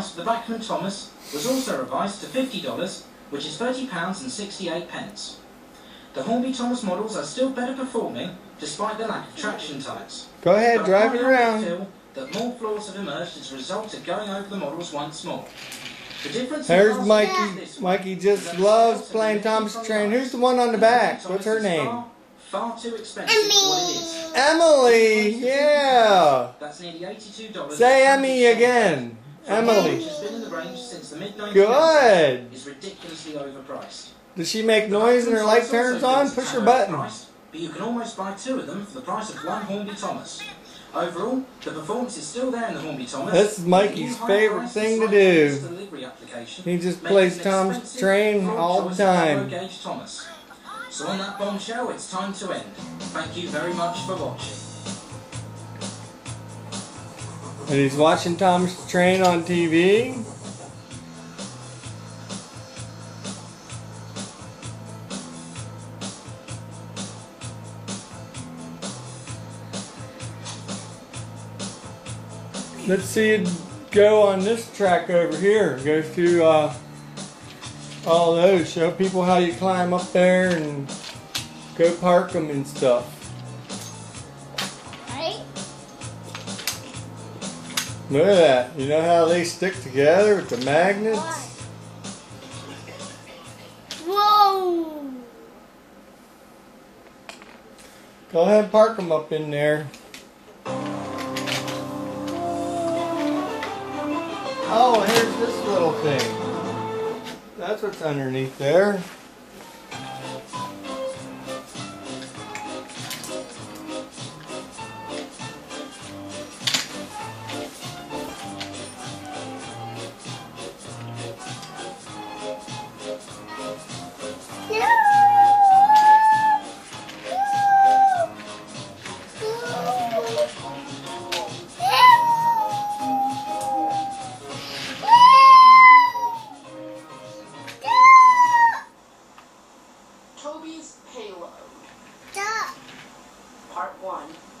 price for the Bachmann Thomas was also revised to $50, which is £30 and 68 pence. The Hornby Thomas models are still better performing despite the lack of traction tyres. Go ahead, But drive it around. feel that more flaws have emerged as a result of going over the models once more. The difference There's Mikey. year is this one. Mikey just loves playing Thomas Train. Who's the one on the back? What's her name? Far, far too expensive for what it is. Emily. Yeah. That's nearly $82. Say Emmy again. For a model Emily. Has been in the range since the mid 1990s. Good. Is ridiculously overpriced. Does she make noise and her light turns on? Push her button. But you can almost buy two of them for the price of one Hornby Thomas. Overall, the performance is still there in the Hornby Thomas. This is Mikey's favorite thing to do. He just plays Thomas Train all the time. So on that bombshell, it's time to end. Thank you very much for watching. And he's watching Thomas Train on TV. Let's see it go on this track over here. Go through uh, all those. Show people how you climb up there and go park them and stuff. Look at that. You know how they stick together with the magnets? Whoa! Go ahead and park them up in there. Oh, here's this little thing. That's what's underneath there. Part 1.